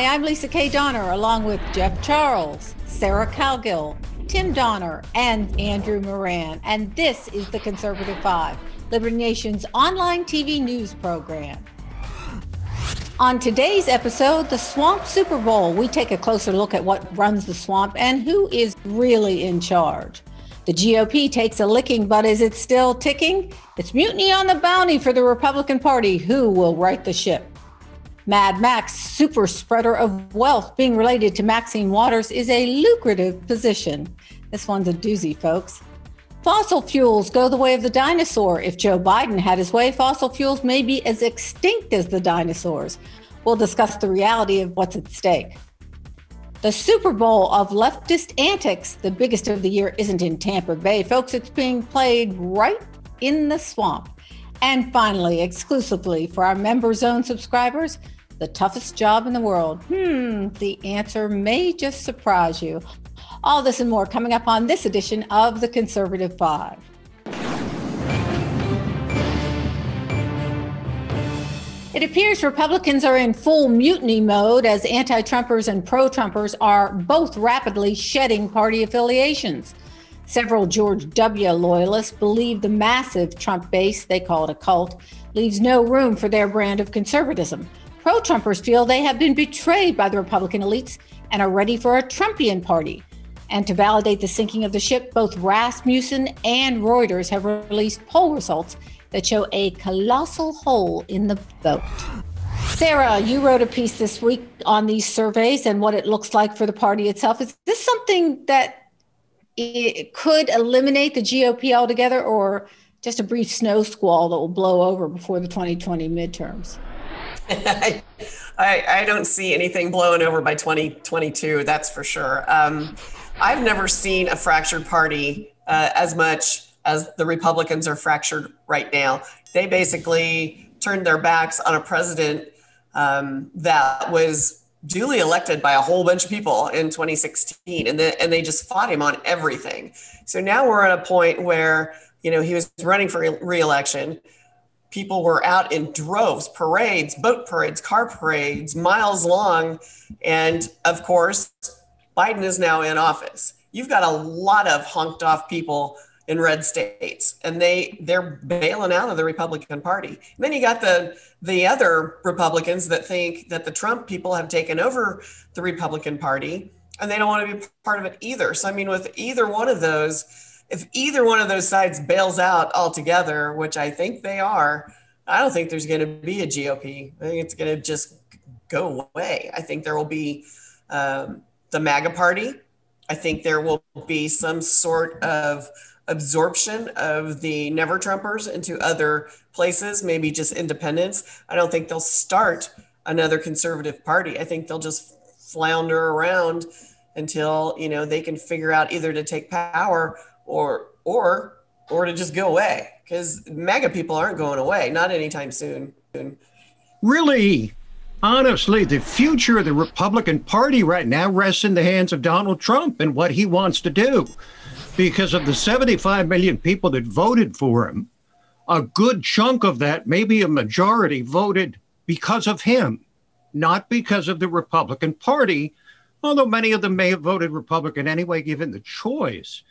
Hi, I'm Leesa K. Donner, along with Jeff Charles, Sarah Cowgill, Tim Donner, and Andrew Moran. And this is the Conservative Five, Liberty Nation's online TV news program. On today's episode, the Swamp Super Bowl, we take a closer look at what runs the swamp and who is really in charge. The GOP takes a licking, but is it still ticking? It's mutiny on the bounty for the Republican Party. Who will right the ship? Mad Max, super spreader of wealth, being related to Maxine Waters, is a lucrative position. This one's a doozy, folks. Fossil fuels go the way of the dinosaur. If Joe Biden had his way, fossil fuels may be as extinct as the dinosaurs. We'll discuss the reality of what's at stake. The Super Bowl of leftist antics, the biggest of the year, isn't in Tampa Bay, folks. It's being played right in the swamp. And finally, exclusively for our member zone subscribers, the toughest job in the world? Hmm, the answer may just surprise you. All this and more coming up on this edition of the Conservative Five. It appears Republicans are in full mutiny mode as anti Trumpers and pro Trumpers are both rapidly shedding party affiliations. Several George W. loyalists believe the massive Trump base, they call it a cult, leaves no room for their brand of conservatism. Pro Trumpers feel they have been betrayed by the Republican elites and are ready for a Trumpian party. And to validate the sinking of the ship, both Rasmussen and Reuters have released poll results that show a colossal hole in the boat. Sarah, you wrote a piece this week on these surveys and what it looks like for the party itself. Is this something that it could eliminate the GOP altogether or just a brief snow squall that will blow over before the 2020 midterms? I, I, don't see anything blowing over by 2022, that's for sure. Um, I've never seen a fractured party uh, as much as the Republicans are fractured right now. They basically turned their backs on a president um, that was duly elected by a whole bunch of people in 2016, and, and they just fought him on everything. So now we're at a point where you know he was running for re-election people were out in droves, parades, boat parades, car parades, miles long. And of course, Biden is now in office. You've got a lot of honked off people in red states and they they're bailing out of the Republican Party. And then you got the the other Republicans that think that the Trump people have taken over the Republican Party and they don't want to be part of it either. So I mean with either one of those if either one of those sides bails out altogether, which I think they are, I don't think there's going to be a GOP. I think it's going to just go away. I think there will be um, the MAGA party. I think there will be some sort of absorption of the never Trumpers into other places, maybe just independents. I don't think they'll start another conservative party. I think they'll just flounder around until you know they can figure out either to take power or or or to just go away because MAGA people aren't going away, not anytime soon. Really, honestly, the future of the Republican Party right now rests in the hands of Donald Trump and what he wants to do. Because of the 75 million people that voted for him, a good chunk of that, maybe a majority, voted because of him, not because of the Republican Party, although many of them may have voted Republican anyway, given the choice.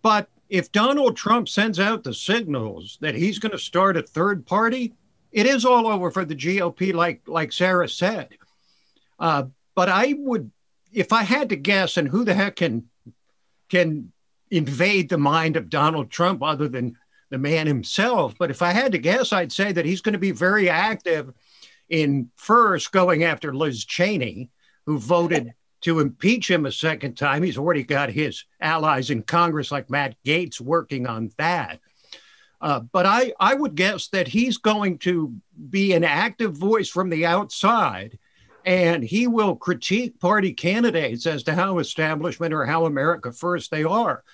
But if Donald Trump sends out the signals that he's going to start a third party, it is all over for the GOP, like like Sarah said. Uh, but I would, if I had to guess, and who the heck can can invade the mind of Donald Trump other than the man himself? But if I had to guess, I'd say that he's going to be very active in first going after Liz Cheney, who voted to impeach him a second time. He's already got his allies in Congress, like Matt Gaetz, working on that. Uh, but I, I would guess that he's going to be an active voice from the outside, and he will critique party candidates as to how establishment or how America first they are.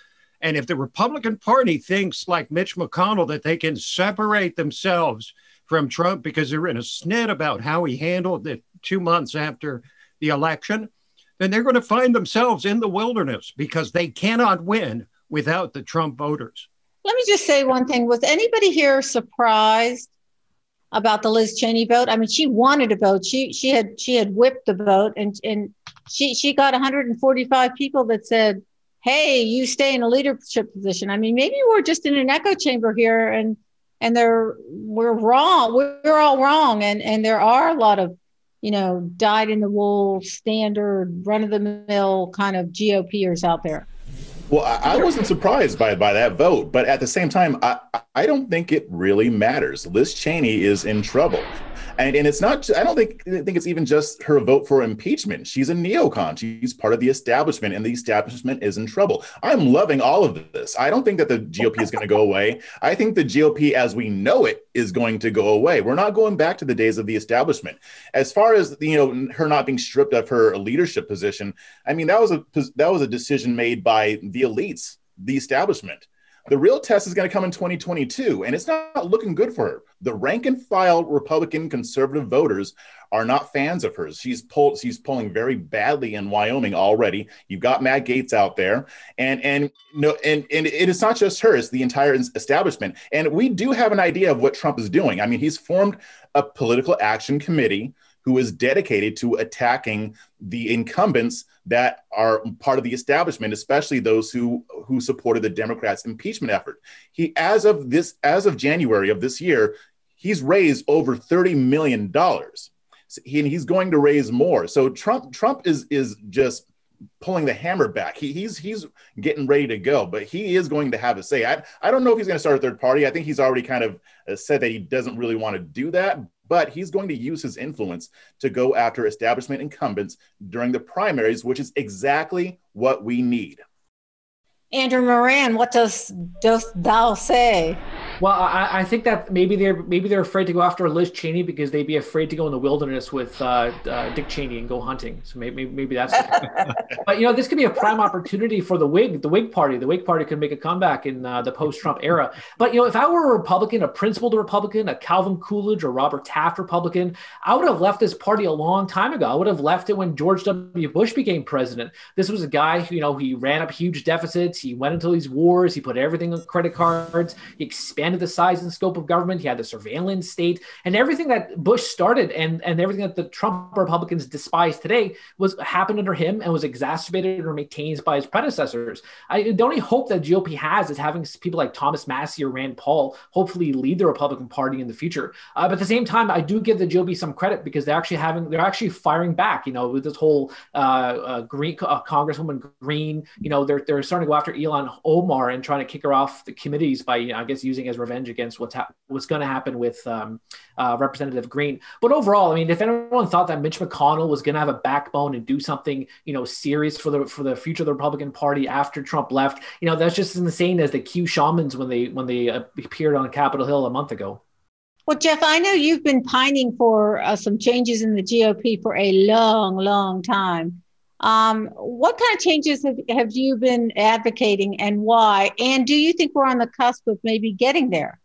And if the Republican Party thinks, like Mitch McConnell, that they can separate themselves from Trump because they're in a snit about how he handled it two months after the election, then they're going to find themselves in the wilderness because they cannot win without the Trump voters. Let me just say one thing. Was anybody here surprised about the Liz Cheney vote. I mean, she wanted a vote. She she had she had whipped the vote, and and she she got 145 people that said, "Hey, you stay in a leadership position." I mean, maybe we're just in an echo chamber here, and and they're we're wrong. We're all wrong, and and there are a lot of you know dyed in the wool, standard, run of the mill kind of GOPers out there. Well, I, I wasn't surprised by by that vote, but at the same time, I I don't think it really matters. Liz Cheney is in trouble. And, and it's not, I don't think, I think it's even just her vote for impeachment. She's a neocon. She's part of the establishment, and the establishment is in trouble. I'm loving all of this. I don't think that the GOP is going to go away. I think the GOP as we know it is going to go away. We're not going back to the days of the establishment. As far as, you know, her not being stripped of her leadership position, I mean, that was a, that was a decision made by the elites, the establishment. The real test is going to come in 2022, and it's not looking good for her. The rank and file Republican conservative voters are not fans of hers. She's pulled, she's pulling very badly in Wyoming already. You've got Matt Gaetz out there, and and no, and and it is not just her; it's the entire establishment. And we do have an idea of what Trump is doing. I mean, he's formed a political action committee who is dedicated to attacking the incumbents that are part of the establishment, especially those who who supported the Democrats' impeachment effort. He, as of this, as of January of this year, he's raised over thirty million dollars, and he's going to raise more. So Trump Trump is is just pulling the hammer back. He, he's he's getting ready to go, but he is going to have a say. I, I don't know if he's going to start a third party. I think he's already kind of uh, said that he doesn't really want to do that, but he's going to use his influence to go after establishment incumbents during the primaries, which is exactly what we need. Andrew Moran, what does dost thou say? Well, I, I, think that maybe they're maybe they're afraid to go after Liz Cheney because they'd be afraid to go in the wilderness with uh, uh, Dick Cheney and go hunting. So maybe maybe that's. but you know, this could be a prime opportunity for the Whig the Whig Party. The Whig Party could make a comeback in uh, the post-Trump era. But you know, if I were a Republican, a principled Republican, a Calvin Coolidge or Robert Taft Republican, I would have left this party a long time ago. I would have left it when George W. Bush became president. This was a guy who you know he ran up huge deficits. He went into these wars. He put everything on credit cards. He expanded expanded the size and scope of government. He had the surveillance state and everything that Bush started and, and everything that the Trump Republicans despise today was happened under him and was exacerbated or maintained by his predecessors. I, the only hope that GOP has is having people like Thomas Massie or Rand Paul hopefully lead the Republican Party in the future. Uh, but at the same time, I do give the GOP some credit because they're actually having they're actually firing back. You know, with this whole uh, uh, Green uh, Congresswoman Green, you know, they're they're starting to go after Ilhan Omar and trying to kick her off the committees by you know, I guess using as revenge against what's ha- what's going to happen with um, uh, Representative Green. But overall, I mean, if anyone thought that Mitch McConnell was going to have a backbone and do something, you know, serious for the for the future of the Republican Party after Trump left, you know, that's just as insane as the Q shamans when they when they appeared on Capitol Hill a month ago. Well, Jeff, I know you've been pining for uh, some changes in the GOP for a long, long time. Um, what kind of changes have, have you been advocating and why? And do you think we're on the cusp of maybe getting there?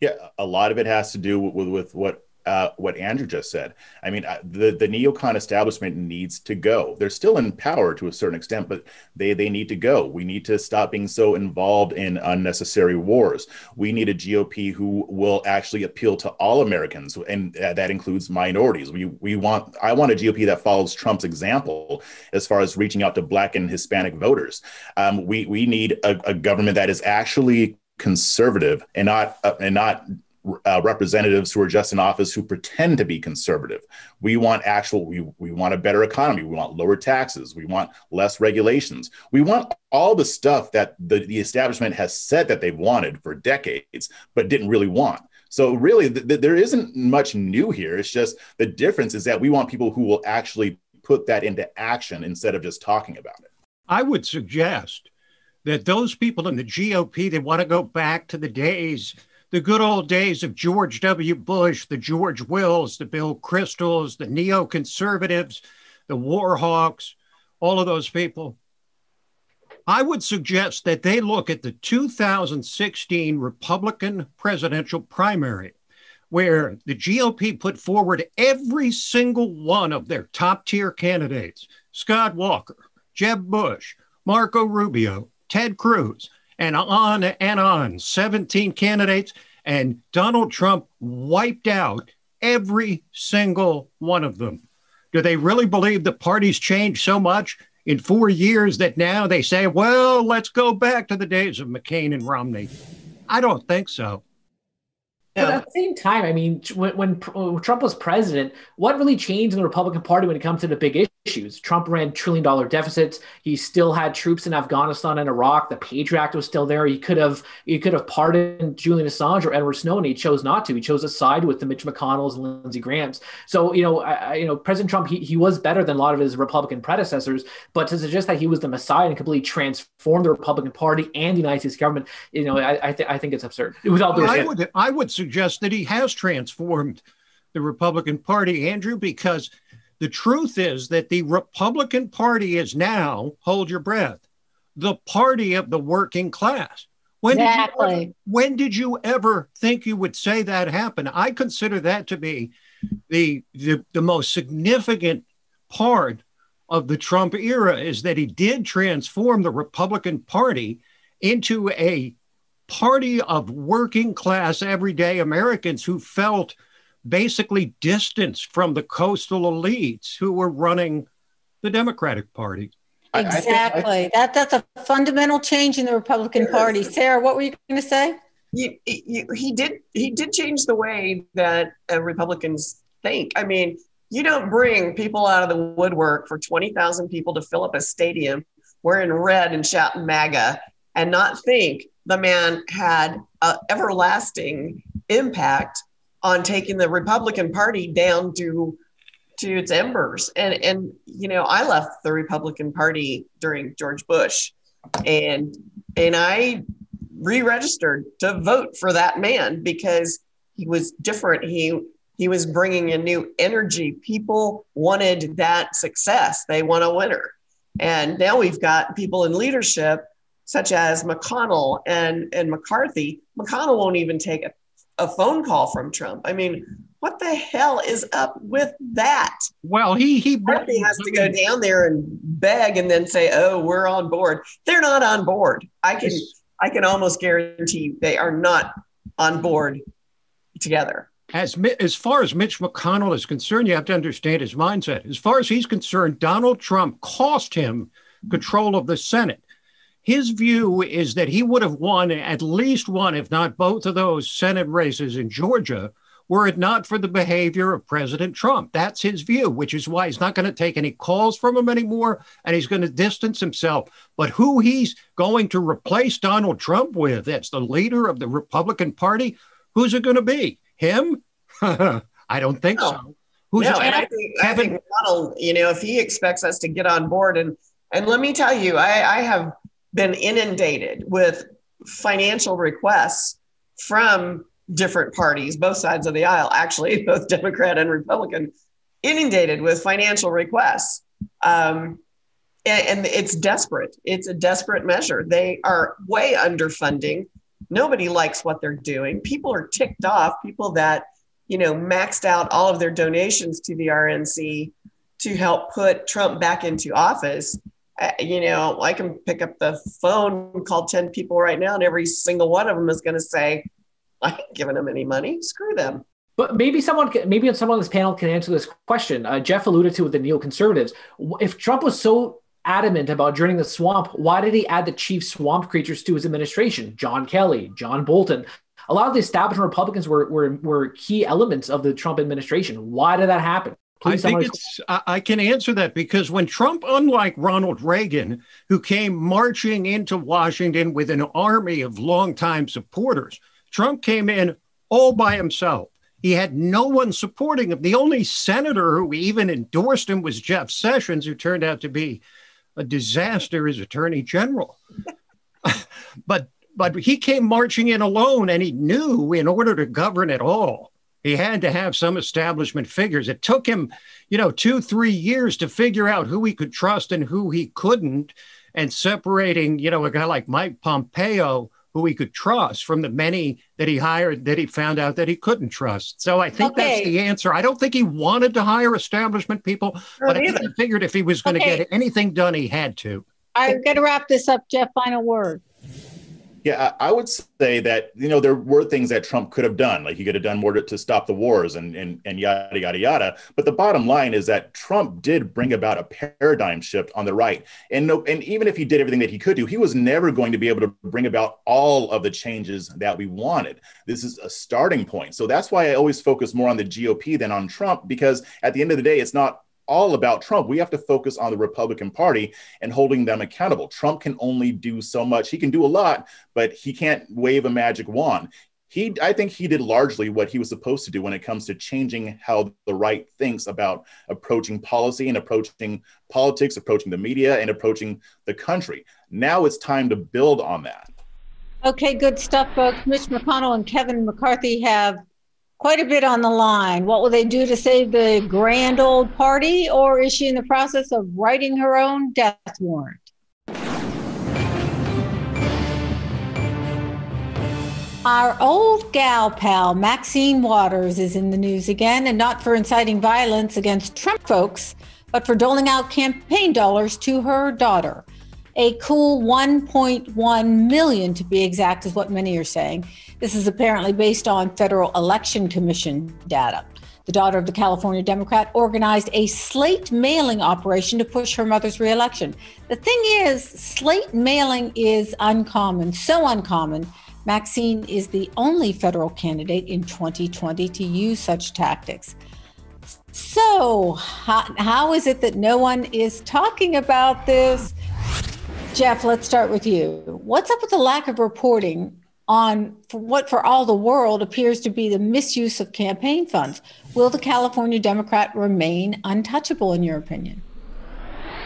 Yeah, a lot of it has to do with, with what uh, what Andrew just said. I mean, uh, the the neocon establishment needs to go. They're still in power to a certain extent, but they they need to go. We need to stop being so involved in unnecessary wars. We need a GOP who will actually appeal to all Americans, and uh, that includes minorities. We we want I want a GOP that follows Trump's example as far as reaching out to Black and Hispanic voters. Um, we we need a, a government that is actually conservative and not uh, and not uh, representatives who are just in office who pretend to be conservative. We want actual, we, we want a better economy. We want lower taxes. We want less regulations. We want all the stuff that the, the establishment has said that they've wanted for decades, but didn't really want. So, really, th- th- there isn't much new here. It's just the difference is that we want people who will actually put that into action instead of just talking about it. I would suggest that those people in the GOP that want to go back to the days the good old days of George W. Bush, the George Wills, the Bill Kristols, the neoconservatives, the Warhawks, all of those people. I would suggest that they look at the 2016 Republican presidential primary, where the GOP put forward every single one of their top tier candidates Scott Walker, Jeb Bush, Marco Rubio, Ted Cruz, and on and on 17 candidates And Donald Trump wiped out every single one of them. Do they really believe the party's changed so much in four years that now they say, well, let's go back to the days of McCain and Romney? I don't think so. But at the same time, I mean, when, when, Trump was president, what really changed in the Republican Party when it comes to the big issues? Trump ran trillion dollar deficits. He still had troops in Afghanistan and Iraq. The Patriot Act was still there. He could have he could have pardoned Julian Assange or Edward Snowden. He chose not to. He chose to side with the Mitch McConnells and Lindsey Grahams. So you know, I, you know, President Trump he, he was better than a lot of his Republican predecessors. But to suggest that he was the Messiah and completely transformed the Republican Party and the United States government, you know, I I, th- I think it's absurd. Without well, I would I would suggest that he has transformed the Republican Party, Andrew, because the truth is that the Republican Party is now, hold your breath, the party of the working class. When exactly. Did you, when did you ever think you would say that happened? I consider that to be the, the, the most significant part of the Trump era is that he did transform the Republican Party into a party of working class, everyday Americans who felt basically distanced from the coastal elites who were running the Democratic Party. Exactly. I, I that that's a fundamental change in the Republican Party. Sarah, what were you going to say? You, you, he did he did change the way that uh, Republicans think. I mean, you don't bring people out of the woodwork for twenty thousand people to fill up a stadium wearing red and shouting MAGA and not think the man had an everlasting impact on taking the Republican Party down to to its embers. And and you know, I left the Republican Party during George Bush, and and I re-registered to vote for that man because he was different. He he was bringing a new energy. People wanted that success. They want a winner. And now we've got people in leadership such as McConnell and, and McCarthy. McConnell won't even take a, a phone call from Trump. I mean, what the hell is up with that? Well, he he McCarthy has to go down there and beg and then say, "Oh, we're on board." They're not on board. I can I can almost guarantee they are not on board together. As as far as Mitch McConnell is concerned, you have to understand his mindset. As far as he's concerned, Donald Trump cost him control of the Senate. His view is that he would have won at least one, if not both of those Senate races in Georgia, were it not for the behavior of President Trump. That's his view, which is why he's not going to take any calls from him anymore and he's going to distance himself. But who he's going to replace Donald Trump with as the leader of the Republican Party, who's it going to be? Him? I don't think no. so. Who's no, and I think, I think Donald, you know, if he expects us to get on board and and let me tell you, I, I have been inundated with financial requests from different parties, both sides of the aisle, actually, both Democrat and Republican, inundated with financial requests. Um, and, and it's desperate. It's a desperate measure. They are way underfunding. Nobody likes what they're doing. People are ticked off. People that, you know, maxed out all of their donations to the RNC to help put Trump back into office you know, I can pick up the phone call 10 people right now, and every single one of them is going to say, I ain't giving them any money. Screw them. But maybe someone, maybe someone on this panel can answer this question. Uh, Jeff alluded to with the neoconservatives. If Trump was so adamant about draining the swamp, why did he add the chief swamp creatures to his administration? John Kelly, John Bolton. A lot of the establishment Republicans were, were, were key elements of the Trump administration. Why did that happen? I think it's, I can answer that because when Trump, unlike Ronald Reagan, who came marching into Washington with an army of longtime supporters, Trump came in all by himself. He had no one supporting him. The only senator who even endorsed him was Jeff Sessions, who turned out to be a disaster as attorney general. but but he came marching in alone, and he knew in order to govern at all, he had to have some establishment figures. It took him, you know, two, three years to figure out who he could trust and who he couldn't, and separating, you know, a guy like Mike Pompeo, who he could trust, from the many that he hired that he found out that he couldn't trust. So I think okay. that's the answer. I don't think he wanted to hire establishment people, but I think he figured if he was going to okay. get anything done, he had to. I'm going to wrap this up, Jeff. Final word. Yeah, I would say that you know there were things that Trump could have done, like he could have done more to, to, stop the wars and, and and yada yada yada. But the bottom line is that Trump did bring about a paradigm shift on the right, and no, and even if he did everything that he could do, he was never going to be able to bring about all of the changes that we wanted. This is a starting point, so that's why I always focus more on the GOP than on Trump because at the end of the day, it's not all about Trump. We have to focus on the Republican Party and holding them accountable. Trump can only do so much. He can do a lot, but he can't wave a magic wand. He, I think he did largely what he was supposed to do when it comes to changing how the right thinks about approaching policy and approaching politics, approaching the media, and approaching the country. Now it's time to build on that. Okay, good stuff, folks. Mitch McConnell and Kevin McCarthy have quite a bit on the line. What will they do to save the grand old party, or is she in the process of writing her own death warrant? Our old gal pal, Maxine Waters, is in the news again, and not for inciting violence against Trump folks, but for doling out campaign dollars to her daughter. A cool 1.1 million, to be exact, is what many are saying. This is apparently based on Federal Election Commission data. The daughter of the California Democrat organized a slate mailing operation to push her mother's reelection. The thing is, slate mailing is uncommon, so uncommon. Maxine is the only federal candidate in 2020 to use such tactics. So, how, how is it that no one is talking about this? Jeff, let's start with you. What's up with the lack of reporting on what for all the world appears to be the misuse of campaign funds. Will the California Democrat remain untouchable, in your opinion?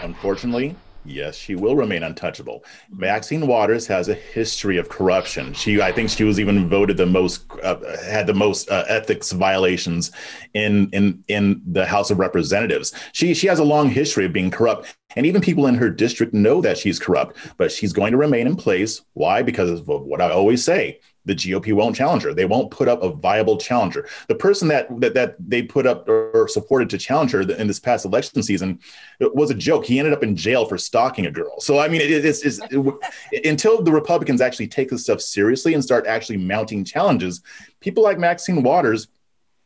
Unfortunately, yes, she will remain untouchable. Maxine Waters has a history of corruption. She, I think, she was even voted the most, uh, had the most uh, ethics violations in in in the House of Representatives. She she has a long history of being corrupt, and even people in her district know that she's corrupt. But she's going to remain in place. Why? Because of what I always say: the GOP won't challenge her. They won't put up a viable challenger. The person that that, that they put up or supported to challenge her in this past election season was a joke. He ended up in jail for stalking a girl. So I mean, it, it's it, until the Republicans actually take this stuff seriously and start actually mounting challenges, people like Maxine Waters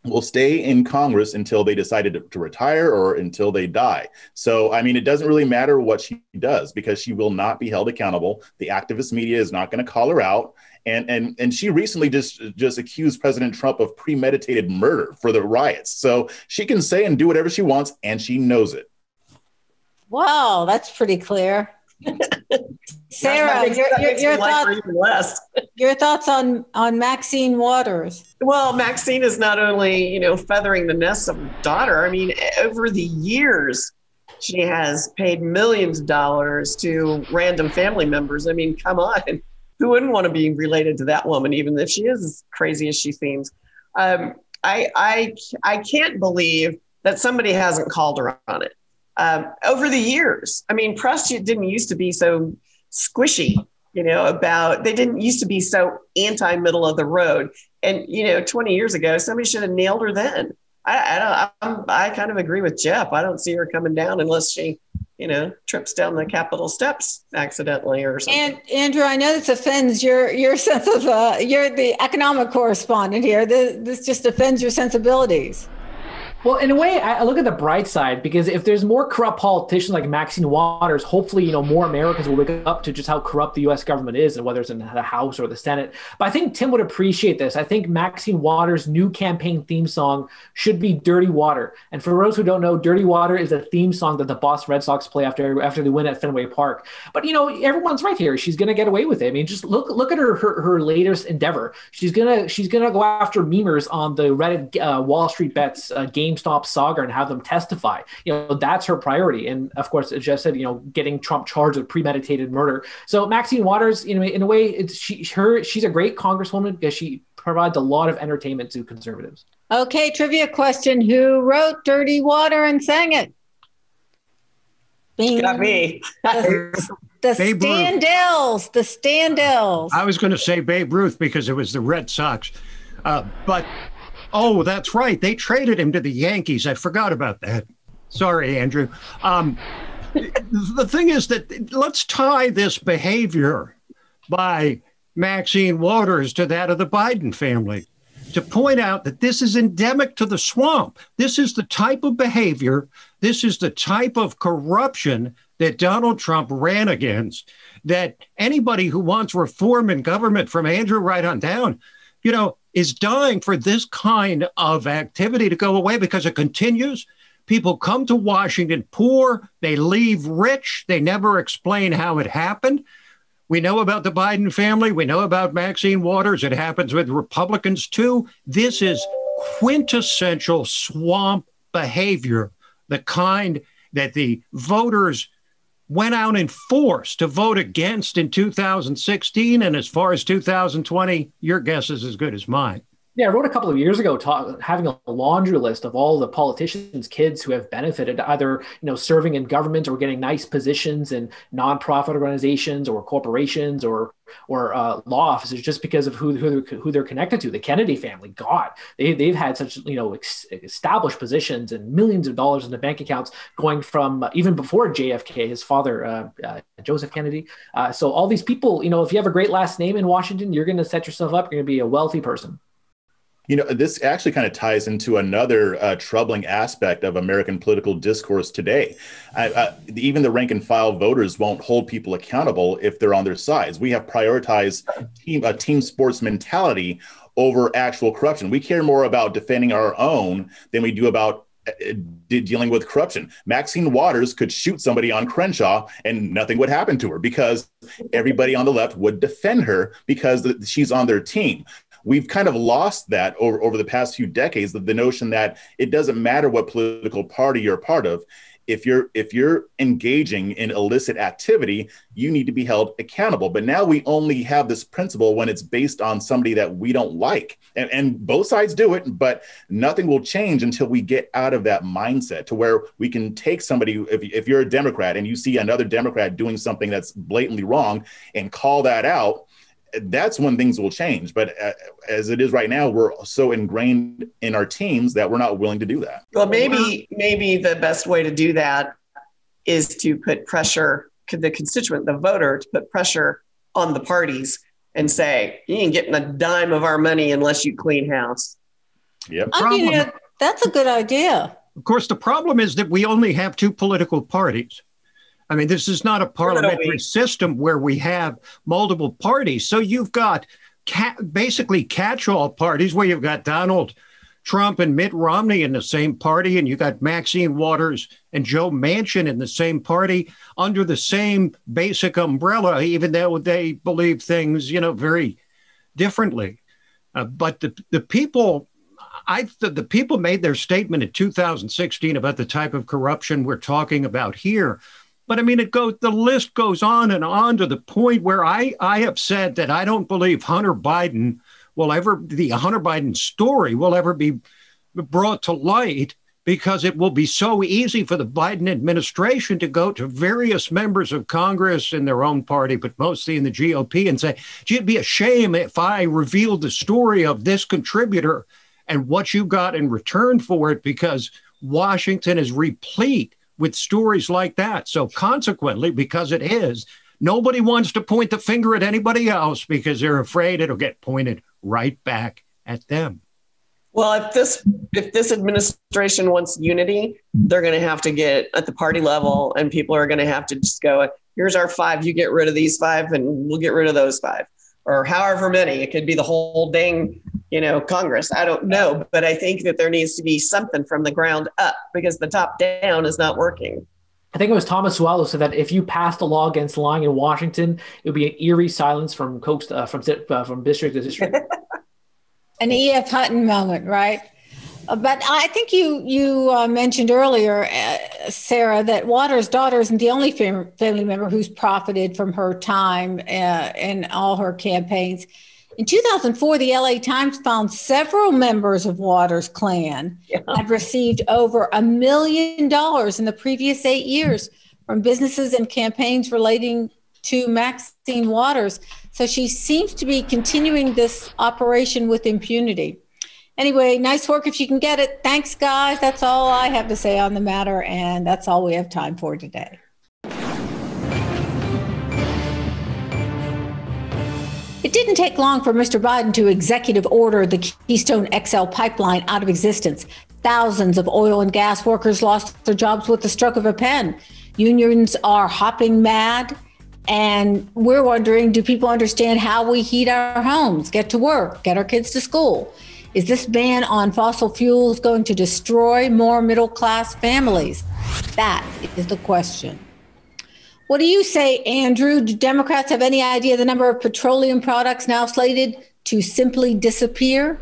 will stay in Congress until they decided to, retire or until they die. So, I mean, it doesn't really matter what she does because she will not be held accountable. The activist media is not going to call her out and and and she recently just just accused President Trump of premeditated murder for the riots. So she can say and do whatever she wants, and she knows it. Wow, that's pretty clear. Sarah, your, your, your thoughts, your thoughts on on Maxine Waters? Well, Maxine is not only you know feathering the nest of her daughter. I mean, over the years, she has paid millions of dollars to random family members. I mean, come on who wouldn't want to be related to that woman, even if she is as crazy as she seems? Um, I, I, I can't believe that somebody hasn't called her on it. Um, over the years, I mean, press didn't used to be so squishy, you know, about they didn't used to be so anti middle of the road. And, you know, 20 years ago, somebody should have nailed her then. I, I don't, I'm, I kind of agree with Jeff. I don't see her coming down unless she you know, trips down the Capitol steps accidentally or something. And Andrew, I know this offends your your sense of uh, you're the economic correspondent here. This, this just offends your sensibilities. Well, in a way, I look at the bright side because if there's more corrupt politicians like Maxine Waters, hopefully, you know, more Americans will wake up to just how corrupt the U.S. government is, and whether it's in the House or the Senate. But I think Tim would appreciate this. I think Maxine Waters' new campaign theme song should be "Dirty Water." And for those who don't know, "Dirty Water" is a theme song that the Boston Red Sox play after after they win at Fenway Park. But you know, everyone's right here. She's going to get away with it. I mean, just look look at her her, her latest endeavor. She's gonna she's gonna go after memers on the Reddit uh, Wall Street Bets uh, game GameStop saga and have them testify. You know, that's her priority. And of course, as Jeff said, you know, getting Trump charged with premeditated murder. So Maxine Waters, you know, in a way, it's she her she's a great congresswoman because she provides a lot of entertainment to conservatives. Okay, trivia question: Who wrote "Dirty Water" and sang it? Bing. Got me. the, the Standells. The Standells. I was going to say Babe Ruth because it was the Red Sox, uh, but Oh, that's right. They traded him to the Yankees. I forgot about that. Sorry, Andrew. Um, the thing is that let's tie this behavior by Maxine Waters to that of the Biden family to point out that this is endemic to the swamp. This is the type of behavior, this is the type of corruption that Donald Trump ran against. That anybody who wants reform in government, from Andrew right on down, you know, is dying for this kind of activity to go away because it continues. People come to Washington poor, they leave rich, they never explain how it happened. We know about the Biden family, we know about Maxine Waters. It happens with Republicans too. This is quintessential swamp behavior, the kind that the voters went out in force to vote against in 2016. And as far as 2020, your guess is as good as mine. Yeah, I wrote a couple of years ago talk, having a laundry list of all the politicians' kids who have benefited either you know serving in government or getting nice positions in nonprofit organizations or corporations or or uh, law offices just because of who, who who they're connected to. The Kennedy family, God, they they've had such you know ex- established positions and millions of dollars in the bank accounts going from uh, even before JFK, his father uh, uh, Joseph Kennedy. Uh, so all these people, you know, if you have a great last name in Washington, you're going to set yourself up. You're going to be a wealthy person. You know, this actually kind of ties into another uh, troubling aspect of American political discourse today. even the rank and file voters won't hold people accountable if they're on their sides. We have prioritized team, a team sports mentality over actual corruption. We care more about defending our own than we do about uh, dealing with corruption. Maxine Waters could shoot somebody on Crenshaw and nothing would happen to her because everybody on the left would defend her because she's on their team we've kind of lost that over, over the past few decades the, the notion that it doesn't matter what political party you're a part of. If you're if you're engaging in illicit activity you need to be held accountable. But now we only have this principle when it's based on somebody that we don't like. And, and both sides do it but nothing will change until we get out of that mindset to where we can take somebody if, if you're a democrat and you see another democrat doing something that's blatantly wrong and call that out that's when things will change. But uh, as it is right now, we're so ingrained in our teams that we're not willing to do that. Well, maybe maybe the best way to do that is to put pressure the constituent, the voter, to put pressure on the parties and say, "You ain't getting a dime of our money unless you clean house." Yep. I mean, that's a good idea. Of course, the problem is that we only have two political parties. I mean, this is not a parliamentary system where we have multiple parties. So you've got ca- basically catch all parties where you've got Donald Trump and Mitt Romney in the same party, and you've got Maxine Waters and Joe Manchin in the same party under the same basic umbrella, even though they believe things, you know, very differently. Uh, but the, the people I the, the people made their statement in 2016 about the type of corruption we're talking about here. But I mean, it goes, the list goes on and on to the point where I, I have said that I don't believe Hunter Biden will ever, the Hunter Biden story will ever be brought to light because it will be so easy for the Biden administration to go to various members of Congress in their own party, but mostly in the GOP, and say, gee, it'd be a shame if I revealed the story of this contributor and what you got in return for it because Washington is replete with stories like that. So, consequently, because it is, nobody wants to point the finger at anybody else because they're afraid it'll get pointed right back at them. Well, if this if this administration wants unity, they're going to have to get at the party level, and people are going to have to just go. Here's our five. You get rid of these five, and we'll get rid of those five, or however many. It could be the whole dang you know, Congress. I don't know, but I think that there needs to be something from the ground up because the top down is not working. I think it was Thomas Sowell said that if you passed a law against lying in Washington, it would be an eerie silence from coast uh, from uh, from district to district. an E.F. Hutton moment, right? Uh, but I think you you uh, mentioned earlier, uh, Sarah, that Waters' daughter isn't the only fam- family member who's profited from her time uh, in all her campaigns. In 2004, the LA Times found several members of Waters' clan yeah. had received over a million dollars in the previous eight years from businesses and campaigns relating to Maxine Waters. So she seems to be continuing this operation with impunity. Anyway, nice work if you can get it. Thanks, guys. That's all I have to say on the matter, and that's all we have time for today. It didn't take long for Mr. Biden to executive order the Keystone XL pipeline out of existence. Thousands of oil and gas workers lost their jobs with the stroke of a pen. Unions are hopping mad. And we're wondering do people understand how we heat our homes, get to work, get our kids to school? Is this ban on fossil fuels going to destroy more middle class families? That is the question. What do you say, Andrew? Do Democrats have any idea the number of petroleum products now slated to simply disappear?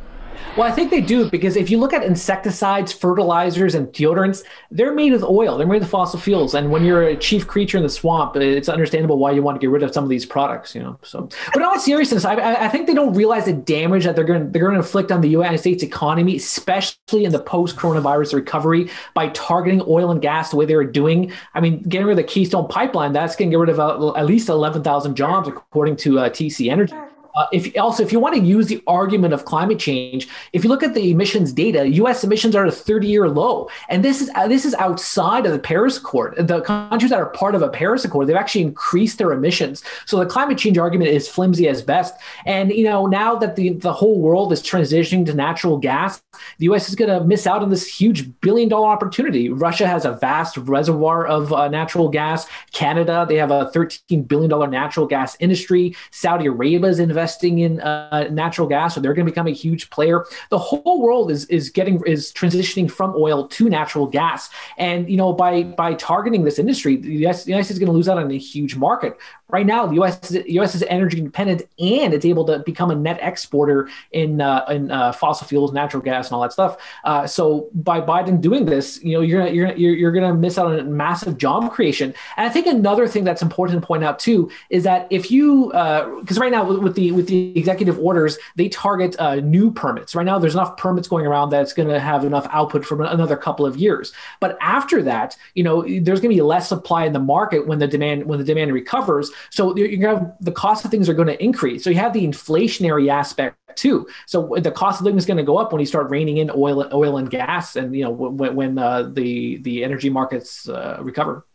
Well, I think they do because if you look at insecticides, fertilizers, and deodorants, they're made with oil. They're made with fossil fuels. And when you're a chief creature in the swamp, it's understandable why you want to get rid of some of these products. You know, so. But in all seriousness, I, I think they don't realize the damage that they're going they're going to inflict on the United States economy, especially in the post-coronavirus recovery, by targeting oil and gas the way they were doing. I mean, getting rid of the Keystone Pipeline, that's going to get rid of uh, at least 11,000 jobs, according to uh, TC Energy. Uh, if also if you want to use the argument of climate change, if you look at the emissions data, U.S. emissions are at a 30-year low, and this is uh, this is outside of the Paris Accord. The countries that are part of a Paris Accord, they've actually increased their emissions. So the climate change argument is flimsy as best. And you know now that the the whole world is transitioning to natural gas, the U.S. is going to miss out on this huge billion-dollar opportunity. Russia has a vast reservoir of uh, natural gas. Canada, they have a 13 billion dollar natural gas industry. Saudi Arabia is investing investing in uh, natural gas, so they're going to become a huge player. The whole world is is getting is transitioning from oil to natural gas, and you know by by targeting this industry, the U.S. The United States is going to lose out on a huge market. Right now, the U.S. Is, U.S. is energy independent and it's able to become a net exporter in uh, in uh, fossil fuels, natural gas, and all that stuff. Uh, so by Biden doing this, you know you're gonna, you're you're, you're going to miss out on a massive job creation. And I think another thing that's important to point out too is that if you because uh, right now with the with the executive orders, they target uh, new permits. Right now, there's enough permits going around that it's going to have enough output for another couple of years. But after that, you know, there's going to be less supply in the market when the demand when the demand recovers. So you're going to have the cost of things are going to increase. So you have the inflationary aspect too. So the cost of living is going to go up when you start reining in oil, oil and gas, and you know when, when uh, the the energy markets uh, recover.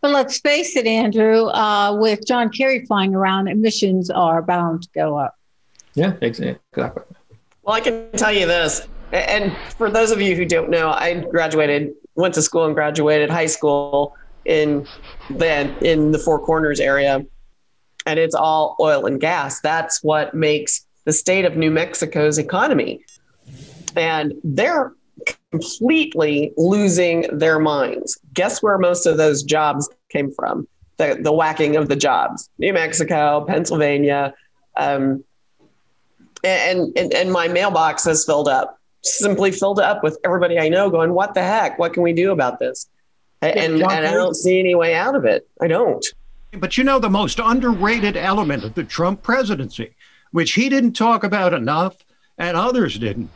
But let's face it, Andrew, uh, with John Kerry flying around, emissions are bound to go up. Yeah, exactly. Well, I can tell you this, and for those of you who don't know, I graduated, went to school and graduated high school in the in the Four Corners area, and it's all oil and gas. That's what makes the state of New Mexico's economy, and they're completely losing their minds. Guess where most of those jobs came from? The, the whacking of the jobs. New Mexico, Pennsylvania, um, and, and, and my mailbox has filled up, simply filled up with everybody I know going, what the heck? What can we do about this? And, and, and I don't see any way out of it. I don't. But you know, the most underrated element of the Trump presidency, which he didn't talk about enough and others didn't,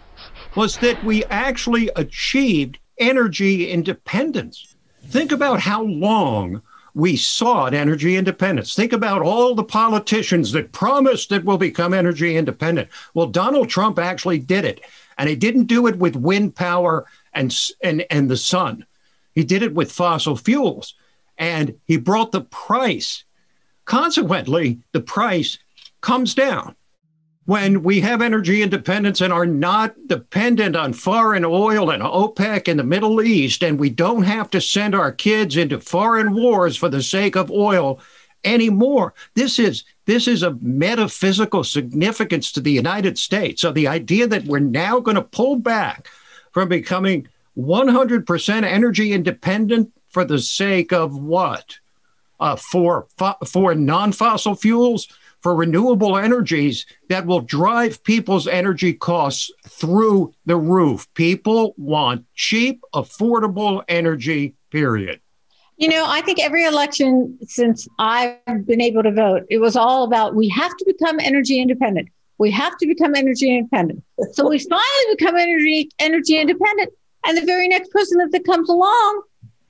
was that we actually achieved energy independence. Think about how long we sought energy independence. Think about all the politicians that promised that we'll become energy independent. Well, Donald Trump actually did it, and he didn't do it with wind power and, and, and the sun. He did it with fossil fuels, and he brought the price. Consequently, the price comes down when we have energy independence and are not dependent on foreign oil and OPEC in the Middle East, and we don't have to send our kids into foreign wars for the sake of oil anymore. This is this is a metaphysical significance to the United States. So the idea that we're now going to pull back from becoming 100% energy independent for the sake of what? Uh, for for non-fossil fuels for renewable energies that will drive people's energy costs through the roof. People want cheap, affordable energy, period. You know, I think every election since I've been able to vote, it was all about we have to become energy independent. We have to become energy independent. So we finally become energy energy independent, and the very next person that comes along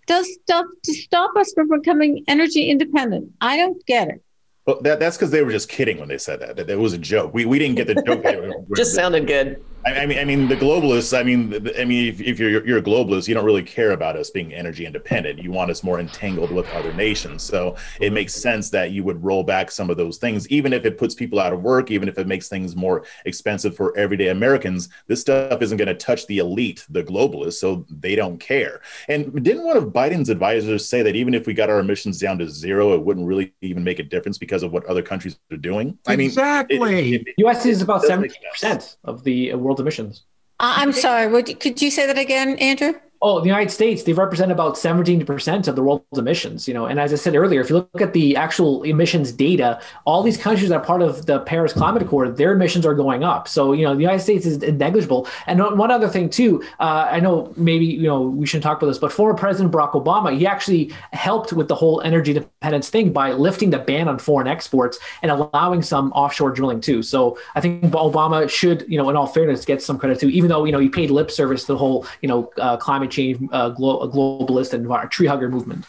does stuff to stop us from becoming energy independent. I don't get it. Well, that, that's because they were just kidding when they said that. That it was a joke. We, we didn't get the joke. just sounded good. I, mean, I mean, the globalists. I mean, I mean, if, if you're you're a globalist, you don't really care about us being energy independent. You want us more entangled with other nations. So it makes sense that you would roll back some of those things, even if it puts people out of work, even if it makes things more expensive for everyday Americans. This stuff isn't going to touch the elite, the globalists, so they don't care. And didn't one of Biden's advisors say that even if we got our emissions down to zero, it wouldn't really even make a difference because of what other countries are doing? I mean, exactly. It, it, U.S. is about seventy percent of the world emissions. Uh, I'm sorry. Would, could you say that again, Andrew? Oh, the United States, they represent about 17% of the world's emissions, you know. And as I said earlier, if you look at the actual emissions data, all these countries that are part of the Paris Climate Accord, their emissions are going up. So, you know, the United States is negligible. And one other thing too, uh, I know maybe, you know, we shouldn't talk about this, but former President Barack Obama, he actually helped with the whole energy dependence thing by lifting the ban on foreign exports and allowing some offshore drilling too. So I think Obama should, you know, in all fairness, get some credit too, even though, you know, he paid lip service to the whole, you know, uh, climate change uh, glo- globalist and tree hugger movement.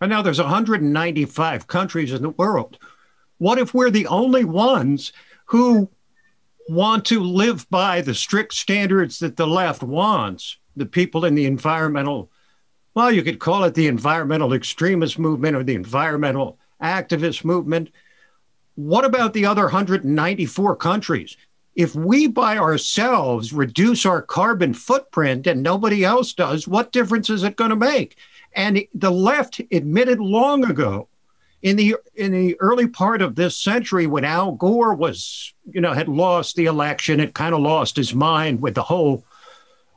And now there's 195 countries in the world. What if we're the only ones who want to live by the strict standards that the left wants? The people in the environmental, well, you could call it the environmental extremist movement or the environmental activist movement. What about the other 194 countries? If we by ourselves reduce our carbon footprint and nobody else does, what difference is it going to make? And the left admitted long ago in the in the early part of this century when Al Gore was, you know, had lost the election, had kind of lost his mind with the whole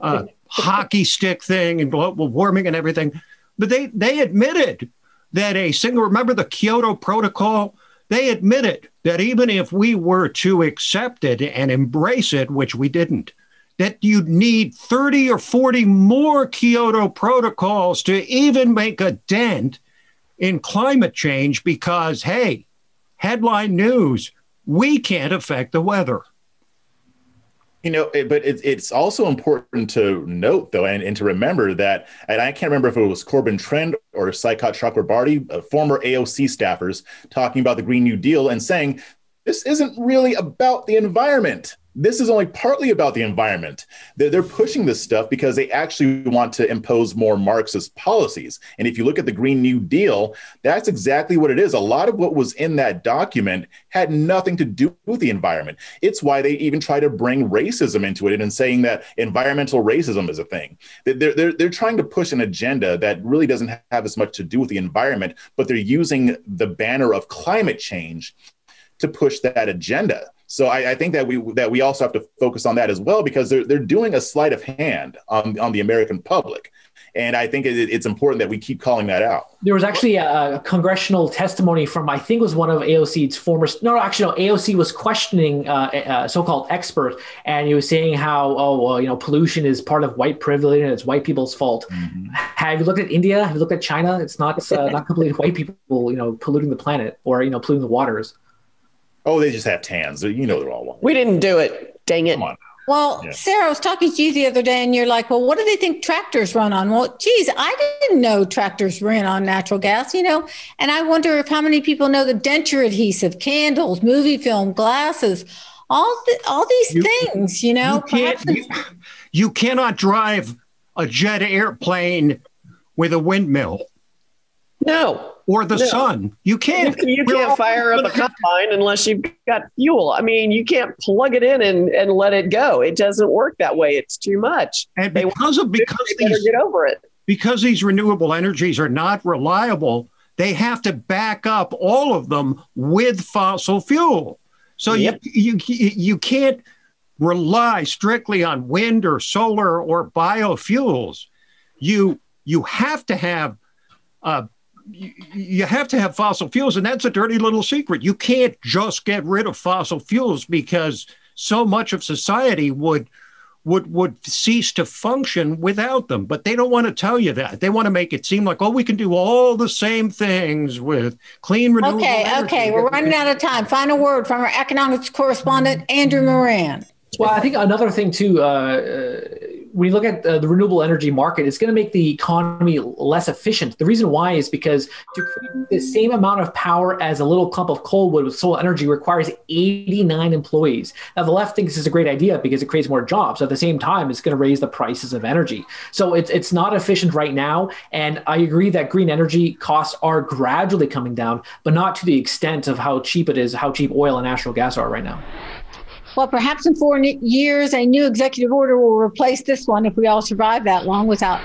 uh, hockey stick thing and global warming and everything. But they they admitted that a single remember the Kyoto Protocol they admitted that even if we were to accept it and embrace it, which we didn't, that you'd need 30 or 40 more Kyoto protocols to even make a dent in climate change because, hey, headline news, we can't affect the weather. You know, it, but it, it's also important to note, though, and, and to remember that, and I can't remember if it was Corbin Trent or Saikat Chakrabarti, uh, former AOC staffers, talking about the Green New Deal and saying this isn't really about the environment this is only partly about the environment. They're, they're, pushing this stuff because they actually want to impose more Marxist policies. And if you look at the Green New Deal, that's exactly what it is. A lot of what was in that document had nothing to do with the environment. It's why they even try to bring racism into it and saying that environmental racism is a thing. They're, they're, they're trying to push an agenda that really doesn't have as much to do with the environment, but they're using the banner of climate change to push that agenda. So I, I, think that we that we also have to focus on that as well because they're they're doing a sleight of hand on on the American public, and I think it, it's important that we keep calling that out. There was actually a, a, congressional testimony from I think it was one of AOC's former no, no actually no AOC was questioning uh, a, a so-called expert, and he was saying how oh well you know pollution is part of white privilege and it's white people's fault. Mm-hmm. Have you looked at India? Have you looked at China? It's not uh, not completely white people you know polluting the planet or you know polluting the waters. Oh, they just have tans. You know they're all white. We didn't do it. Dang it. Come on. Well, yeah. Sarah, I was talking to you the other day, and you're like, "Well, what do they think tractors run on?" Well, geez, I didn't know tractors ran on natural gas. You know, and I wonder if how many people know the denture adhesive, candles, movie film, glasses, all the, all these you, things. You know, you, can't, you, you cannot drive a jet airplane with a windmill. No, or the no. sun. You can't. You, can't fire up a combine unless you've got fuel. I mean, you can't plug it in and, and let it go. It doesn't work that way. It's too much. And because of because these get over it. Because these renewable energies are not reliable, they have to back up all of them with fossil fuel. So yep. you, you you can't rely strictly on wind or solar or biofuels. You you have to have uh, you have to have fossil fuels, and that's a dirty little secret. You can't just get rid of fossil fuels because so much of society would would would cease to function without them. But they don't want to tell you that. They want to make it seem like, oh, we can do all the same things with clean renewable. Okay, energy. okay, we're running out of time. Final word from our economics correspondent Andrew Moran. Well, I think another thing too. Uh, when you look at the, the renewable energy market, it's going to make the economy less efficient. The reason why is because to create the same amount of power as a little clump of coal would with solar energy requires 89 employees. Now, the left thinks this is a great idea because it creates more jobs. At the same time, it's going to raise the prices of energy. So it's it's not efficient right now. And I agree that green energy costs are gradually coming down, but not to the extent of how cheap it is, how cheap oil and natural gas are right now. Well, perhaps in four years, a new executive order will replace this one if we all survive that long without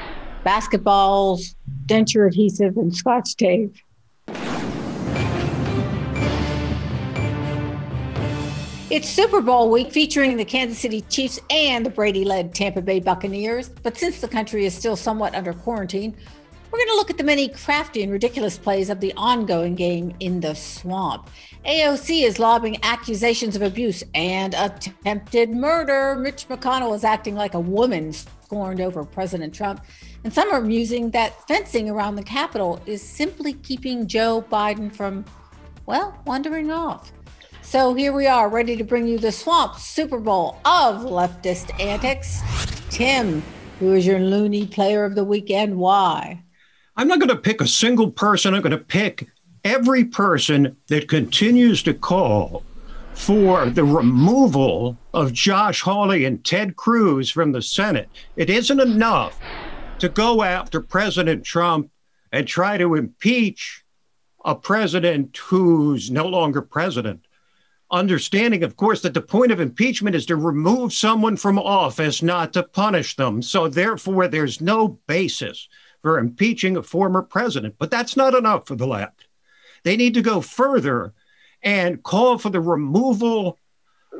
basketballs, denture adhesive, and scotch tape. It's Super Bowl week featuring the Kansas City Chiefs and the Brady led Tampa Bay Buccaneers. But since the country is still somewhat under quarantine, we're going to look at the many crafty and ridiculous plays of the ongoing game in the swamp. AOC is lobbing accusations of abuse and attempted murder. Mitch McConnell is acting like a woman scorned over President Trump. And some are musing that fencing around the Capitol is simply keeping Joe Biden from, well, wandering off. So here we are, ready to bring you the Swamp Super Bowl of leftist antics. Tim, who is your loony player of the weekend? Why? I'm not going to pick a single person. I'm going to pick every person that continues to call for the removal of Josh Hawley and Ted Cruz from the Senate. It isn't enough to go after President Trump and try to impeach a president who's no longer president. Understanding, of course, that the point of impeachment is to remove someone from office, not to punish them. So, therefore, there's no basis for impeaching a former president. But that's not enough for the left. They need to go further and call for the removal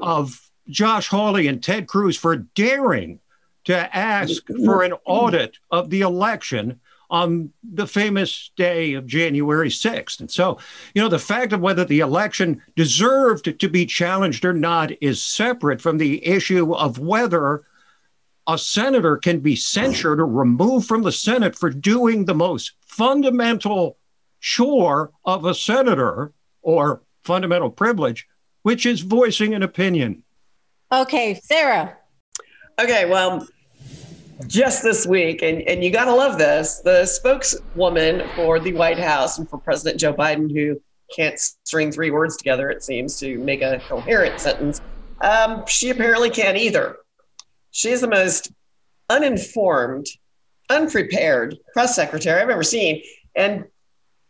of Josh Hawley and Ted Cruz for daring to ask for an audit of the election on the famous day of January 6th. And so, you know, the fact of whether the election deserved to be challenged or not is separate from the issue of whether a senator can be censured or removed from the Senate for doing the most fundamental chore of a senator or fundamental privilege, which is voicing an opinion. Okay, Sarah. Okay, well, just this week, and, and you got to love this, the spokeswoman for the White House and for President Joe Biden, who can't string three words together, it seems, to make a coherent sentence, um, she apparently can't either. She's the most uninformed, unprepared press secretary I've ever seen. And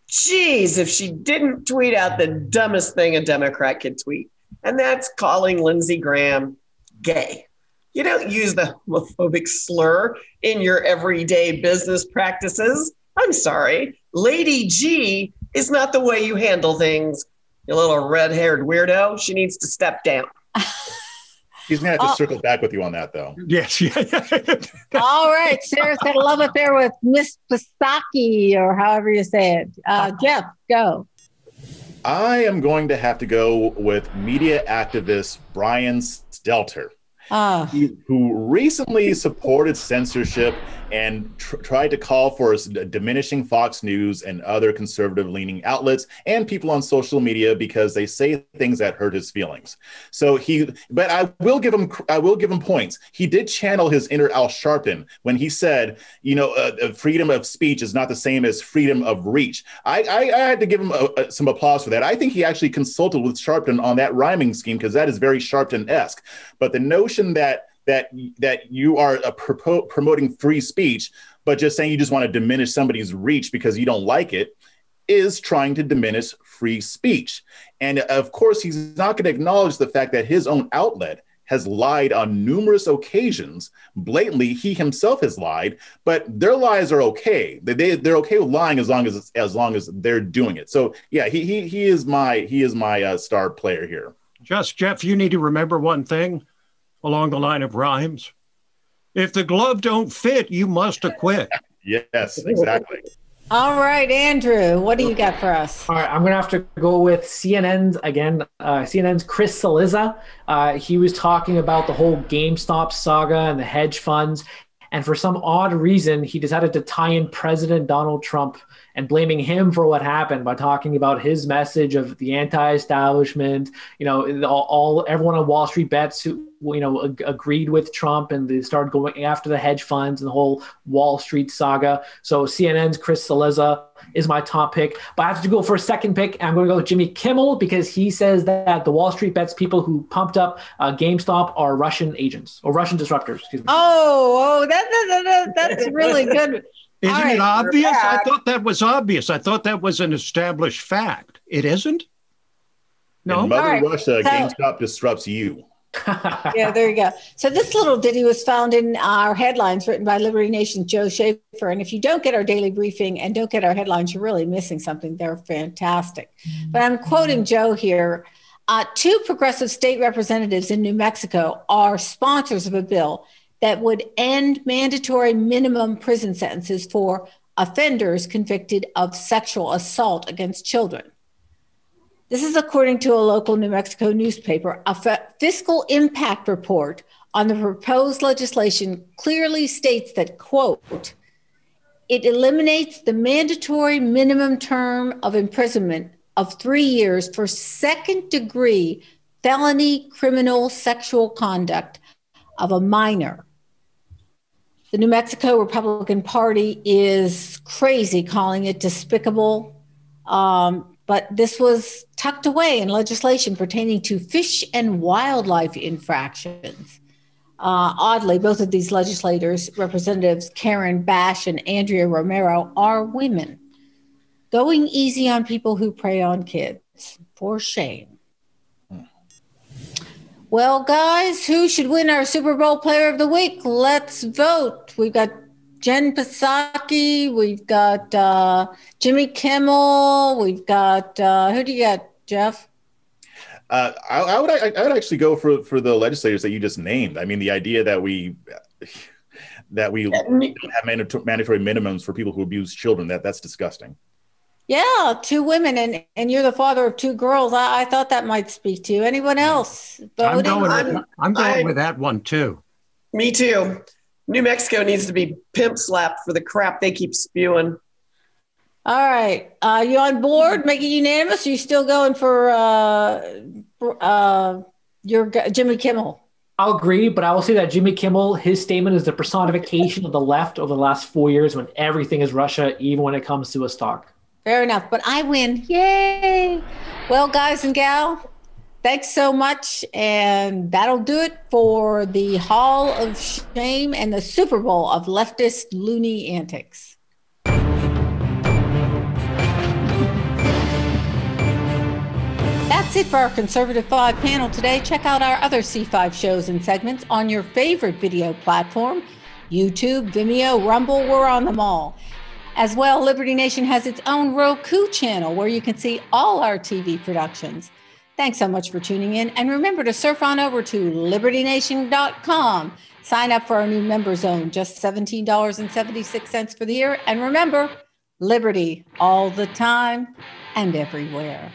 geez, if she didn't tweet out the dumbest thing a Democrat could tweet, and that's calling Lindsey Graham gay. You don't use the homophobic slur in your everyday business practices. I'm sorry. Lady G is not the way you handle things, you little red haired weirdo. She needs to step down. He's gonna have to oh. circle back with you on that, though. Yes. All right. Sarah's got a love affair with Miss Psaki, or however you say it. Uh, Jeff, go. I am going to have to go with media activist Brian Stelter. Uh, who recently supported censorship and tr- tried to call for diminishing Fox News and other conservative leaning outlets and people on social media because they say things that hurt his feelings. So he, but I will give him, I will give him points. He did channel his inner Al Sharpton when he said, you know, uh, uh freedom of speech is not the same as freedom of reach. I, I, I had to give him a, a, some applause for that. I think he actually consulted with Sharpton on that rhyming scheme because that is very Sharpton esque. But the notion that that that you are pro- promoting free speech, but just saying you just want to diminish somebody's reach because you don't like it is trying to diminish free speech. And of course, he's not going to acknowledge the fact that his own outlet has lied on numerous occasions. Blatantly, he himself has lied, but their lies are okay. They, they they're okay with lying as long as as long as they're doing it. So yeah, he he he is my he is my uh, star player here. Just Jeff, you need to remember one thing along the line of rhymes. If the glove don't fit, you must acquit. yes, exactly. All right, Andrew, what do you got for us? All right, I'm going to have to go with CNN's again. Uh, CNN's Chris Cillizza. Uh, he was talking about the whole GameStop saga and the hedge funds, and for some odd reason, he decided to tie in President Donald Trump and blaming him for what happened by talking about his message of the anti-establishment. You know, all, all everyone on Wall Street bets who you know ag- agreed with Trump and they started going after the hedge funds and the whole Wall Street saga. So CNN's Chris Cillizza is my top pick, but I have to go for a second pick. I'm going to go with Jimmy Kimmel because he says that the Wall Street bets people who pumped up uh, GameStop are Russian agents or Russian disruptors. Excuse me. Oh, oh, that, that, that, that's really good. Isn't right, it obvious? I thought that was obvious. I thought that was an established fact. It isn't? No? In Mother All right. Russia, So- GameStop disrupts you. Yeah, there you go. So this little ditty was found in our headlines written by Liberty Nation's Joe Schaefer. And if you don't get our daily briefing and don't get our headlines, you're really missing something. They're fantastic. But I'm quoting Joe here. Uh, two progressive state representatives in New Mexico are sponsors of a bill that would end mandatory minimum prison sentences for offenders convicted of sexual assault against children. This is according to a local New Mexico newspaper. A fiscal impact report on the proposed legislation clearly states that, quote, it eliminates the mandatory minimum term of imprisonment of three years for second degree felony criminal sexual conduct of a minor. The New Mexico Republican Party is crazy, calling it despicable. Um, but this was tucked away in legislation pertaining to fish and wildlife infractions. Uh, oddly, both of these legislators, Representatives Karen Bash and Andrea Romero, are women. Going easy on people who prey on kids. For shame. Well, guys, who should win our Super Bowl player of the week? Let's vote. We've got Jen Psaki, we've got uh, Jimmy Kimmel, we've got uh, who do you got, Jeff? Uh, I, I would I, I would actually go for for the legislators that you just named. I mean, the idea that we that we have mandatory, mandatory minimums for people who abuse children that that's disgusting. Yeah, two women, and and you're the father of two girls. I, I thought that might speak to you. Anyone else? I'm voting? going, with, I'm- I'm going I- with that one too. Me too. New Mexico needs to be pimp slapped for the crap they keep spewing. All right, uh, you on board? Make it unanimous. Or you still going for uh, for, uh, your Jimmy Kimmel? I'll agree, but I will say that Jimmy Kimmel, his statement is the personification of the left over the last four years when everything is Russia, even when it comes to a stock. Fair enough, but I win. Yay! Well, guys and gal, thanks so much. And that'll do it for the Hall of Shame and the Super Bowl of leftist loony antics. That's it for our Conservative 5 panel today. Check out our other C5 shows and segments on your favorite video platform YouTube, Vimeo, Rumble, we're on them all. As well, Liberty Nation has its own Roku channel where you can see all our TV productions. Thanks so much for tuning in. And remember to surf on over to libertynation.com. Sign up for our new member zone, just $17.76 for the year. And remember, liberty all the time and everywhere.